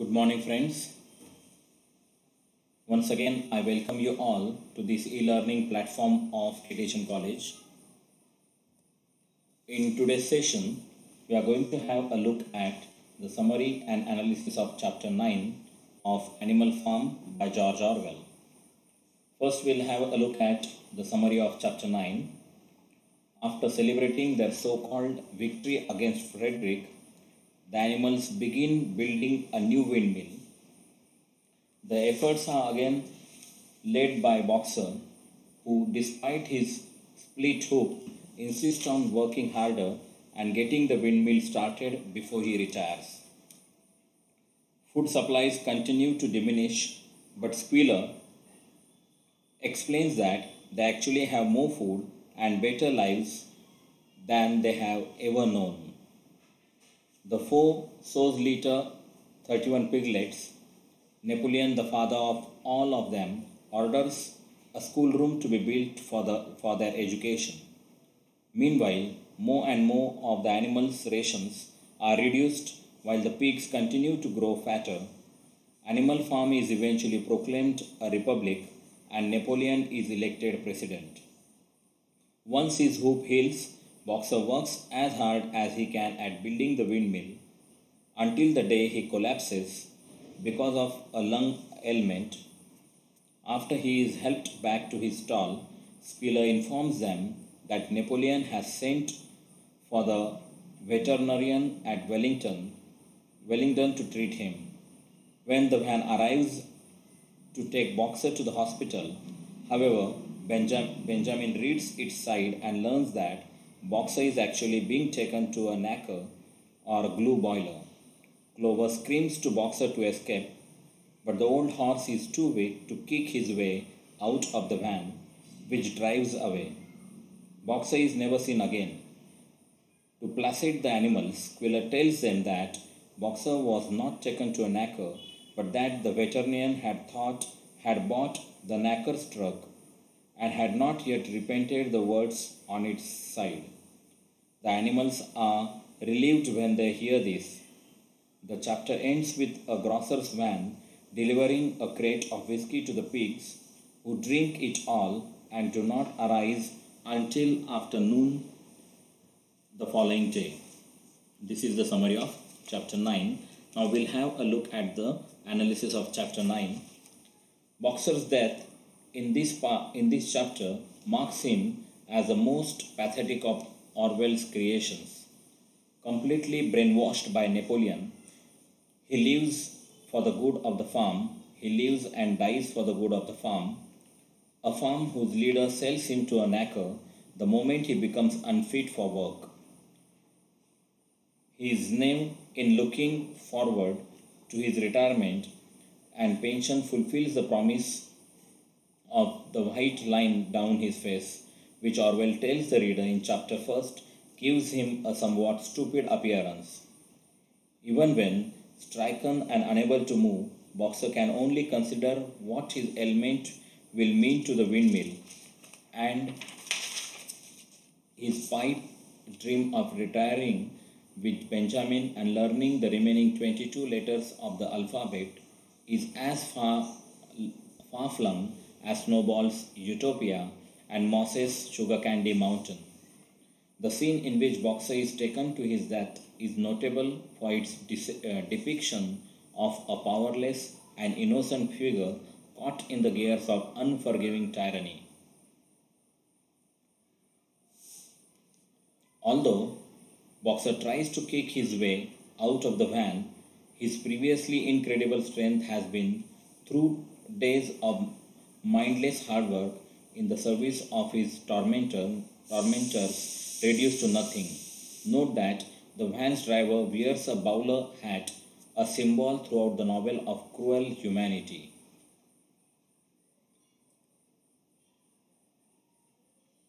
Good morning, friends. Once again, I welcome you all to this e-learning platform of Education College. In today's session, we are going to have a look at the summary and analysis of Chapter 9 of Animal Farm by George Orwell. First, we'll have a look at the summary of Chapter 9. After celebrating their so called victory against Frederick, the animals begin building a new windmill. The efforts are again led by Boxer, who, despite his split hoop, insists on working harder and getting the windmill started before he retires. Food supplies continue to diminish, but Squealer explains that they actually have more food and better lives than they have ever known. The four sows litter 31 piglets. Napoleon, the father of all of them, orders a schoolroom to be built for, the, for their education. Meanwhile, more and more of the animals' rations are reduced while the pigs continue to grow fatter. Animal Farm is eventually proclaimed a republic and Napoleon is elected president. Once his hoop heals, Boxer works as hard as he can at building the windmill until the day he collapses because of a lung ailment. After he is helped back to his stall, Squealer informs them that Napoleon has sent for the veterinarian at Willingdon, Willingdon to treat him. When the van arrives to take Boxer to the hospital, however, Benjam- Benjamin reads its side and learns that Boxer is actually being taken to a knacker or a glue boiler. Clover screams to Boxer to escape, but the old horse is too weak to kick his way out of the van, which drives away. Boxer is never seen again. To placate the animals, Squealer tells them that Boxer was not taken to a knacker, but that the veterinarian had thought had bought the knacker's truck and had not yet repented the words on its side. The animals are relieved when they hear this. The chapter ends with a grocer's van delivering a crate of whiskey to the pigs, who drink it all and do not arise until afternoon the following day. This is the summary of chapter 9. Now we'll have a look at the analysis of chapter 9. Boxer's death in this, in this chapter marks him as the most pathetic of Orwell's creations. Completely brainwashed by Napoleon, he lives for the good of the farm, he lives and dies for the good of the farm. A farm whose leader sells him to a knacker the moment he becomes unfit for work. His name in looking forward to his retirement and pension fulfills the promise of the white line down his face, which Orwell tells the reader in chapter first gives him a somewhat stupid appearance. Even when stricken and unable to move, Boxer can only consider what his ailment will mean to the windmill and his pipe dream of retiring with Benjamin and learning the remaining 22 letters of the alphabet is as far, far flung as Snowball's Utopia and Moses's Sugar Candy Mountain. The scene in which Boxer is taken to his death is notable for its dis- uh, depiction of a powerless and innocent figure caught in the gears of unforgiving tyranny. Although Boxer tries to kick his way out of the van, his previously incredible strength has been, through days of mindless hard work in the service of his tormentor, tormentors, reduced to nothing. Note that the van's driver wears a bowler hat, a symbol throughout the novel of cruel humanity.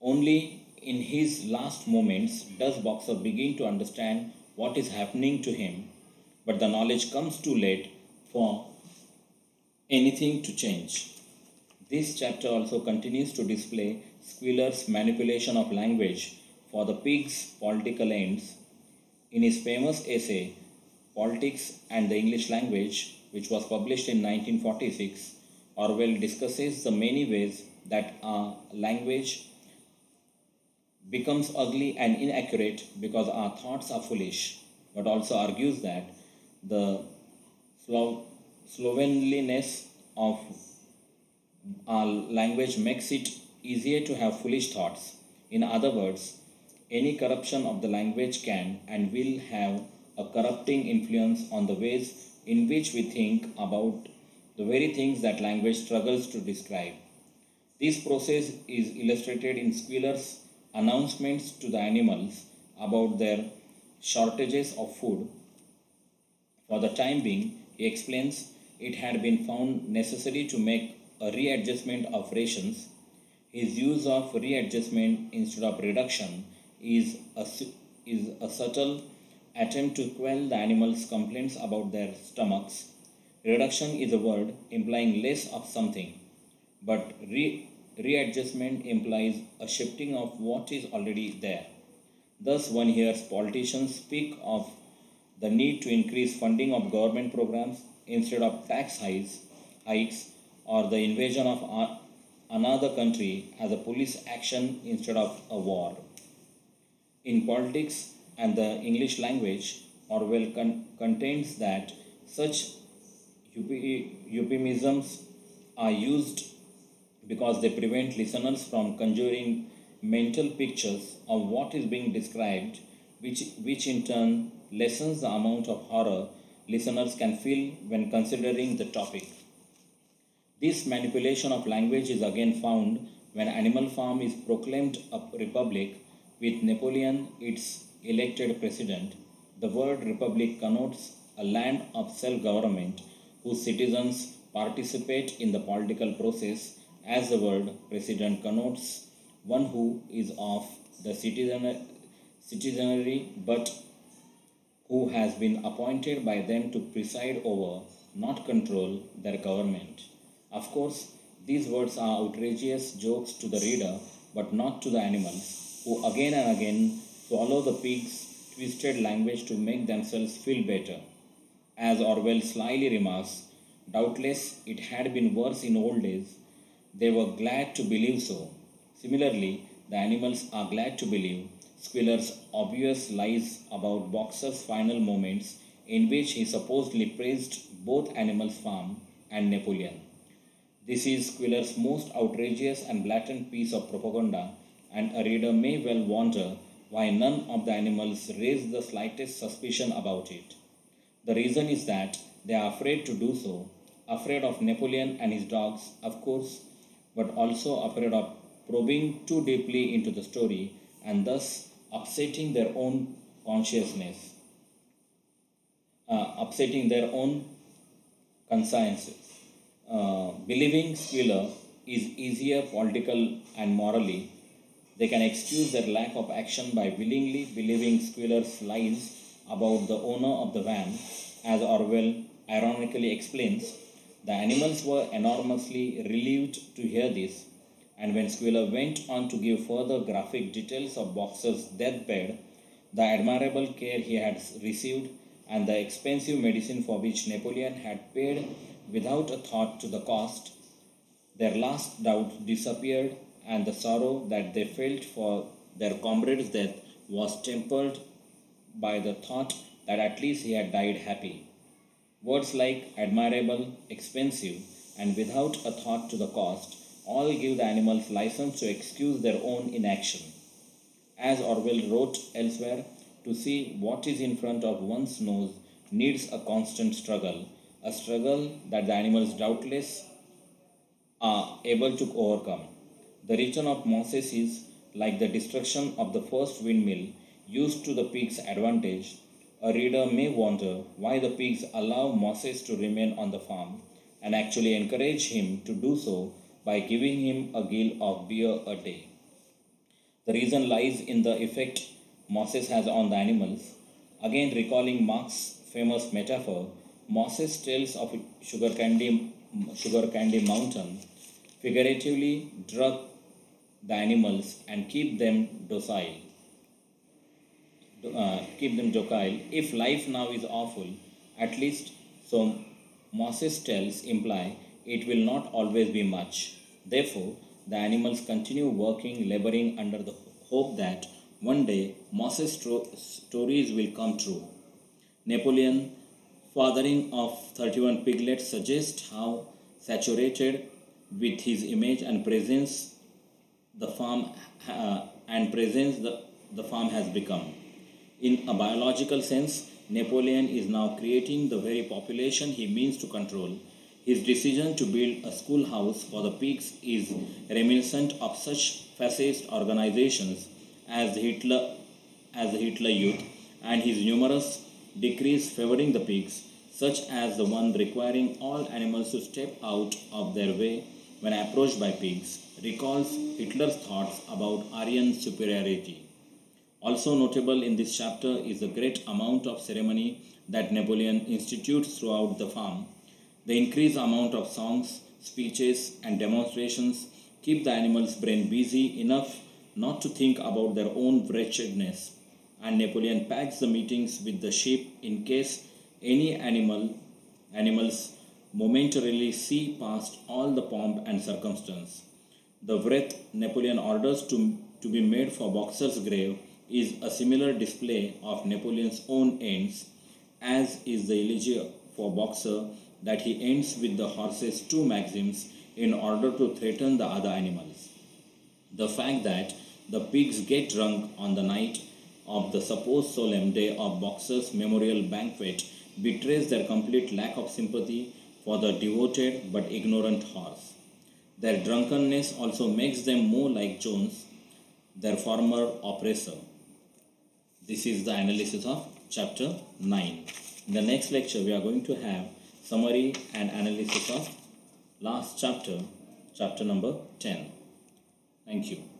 Only in his last moments does Boxer begin to understand what is happening to him, but the knowledge comes too late for anything to change. This chapter also continues to display Squealer's manipulation of language for the pig's political ends. In his famous essay, Politics and the English Language, which was published in 1946, Orwell discusses the many ways that a language becomes ugly and inaccurate because our thoughts are foolish, but also argues that the slovenliness of our language makes it easier to have foolish thoughts. In other words, any corruption of the language can and will have a corrupting influence on the ways in which we think about the very things that language struggles to describe. This process is illustrated in Squealer's announcements to the animals about their shortages of food. For the time being, he explains it had been found necessary to make readjustment of rations. His use of readjustment instead of reduction is a, is a subtle attempt to quell the animals' complaints about their stomachs. Reduction is a word implying less of something, but re- readjustment implies a shifting of what is already there. Thus, one hears politicians speak of the need to increase funding of government programs instead of tax hikes, hikes or the invasion of another country as a police action instead of a war. In politics and the English language, Orwell con- contains that such euphemisms are used because they prevent listeners from conjuring mental pictures of what is being described, which, which in turn lessens the amount of horror listeners can feel when considering the topic. This manipulation of language is again found when Animal Farm is proclaimed a republic with Napoleon its elected president. The word republic connotes a land of self government whose citizens participate in the political process as the word president connotes one who is of the citizen, citizenry but who has been appointed by them to preside over, not control, their government. Of course, these words are outrageous jokes to the reader, but not to the animals, who again and again swallow the pig's twisted language to make themselves feel better. As Orwell slyly remarks, doubtless it had been worse in old days. They were glad to believe so. Similarly, the animals are glad to believe Squealer's obvious lies about Boxer's final moments, in which he supposedly praised both Animals Farm and Napoleon. This is Squealer's most outrageous and blatant piece of propaganda, and a reader may well wonder why none of the animals raise the slightest suspicion about it. The reason is that they are afraid to do so, afraid of Napoleon and his dogs, of course, but also afraid of probing too deeply into the story and thus upsetting their own consciousness, uh, upsetting their own consciences. Uh, believing Squealer is easier politically and morally. They can excuse their lack of action by willingly believing Squealer's lies about the owner of the van, as Orwell ironically explains. The animals were enormously relieved to hear this and when Squealer went on to give further graphic details of Boxer's deathbed, the admirable care he had received, and the expensive medicine for which Napoleon had paid without a thought to the cost, their last doubt disappeared, and the sorrow that they felt for their comrade's death was tempered by the thought that at least he had died happy. Words like admirable, expensive, and without a thought to the cost all give the animals license to excuse their own inaction. As Orwell wrote elsewhere, to see what is in front of one's nose needs a constant struggle, a struggle that the animals doubtless are able to overcome. The return of Moses is like the destruction of the first windmill used to the pig's advantage. A reader may wonder why the pigs allow Moses to remain on the farm and actually encourage him to do so by giving him a gill of beer a day. The reason lies in the effect Moses has on the animals. Again, recalling Marx's famous metaphor, Moses tells of sugar candy, sugar candy mountain, figuratively drug the animals and keep them docile. uh, keep them docile. If life now is awful, at least so Moses tells imply it will not always be much. Therefore, the animals continue working, laboring under the hope that one day Moses' stories will come true. Napoleon, fathering of 31 piglets, suggests how saturated with his image and presence the farm uh, and presence the, the farm has become. In a biological sense, Napoleon is now creating the very population he means to control. His decision to build a schoolhouse for the pigs is reminiscent of such fascist organizations as Hitler, as the Hitler Youth, and his numerous decrees favoring the pigs, such as the one requiring all animals to step out of their way when approached by pigs, recalls Hitler's thoughts about Aryan superiority. Also notable in this chapter is the great amount of ceremony that Napoleon institutes throughout the farm. The increased amount of songs, speeches, and demonstrations keep the animals' brain busy enough not to think about their own wretchedness, and Napoleon packs the meetings with the sheep in case any animal animals momentarily see past all the pomp and circumstance. The wreath Napoleon orders to, to be made for Boxer's grave is a similar display of Napoleon's own ends, as is the elegy for Boxer that he ends with the horse's two maxims in order to threaten the other animals. The fact that the pigs get drunk on the night of the supposed solemn day of Boxer's memorial banquet betrays their complete lack of sympathy for the devoted but ignorant horse. Their drunkenness also makes them more like Jones, their former oppressor. This is the analysis of chapter 9. In the next lecture, we are going to have summary and analysis of last chapter, chapter number 10. Thank you.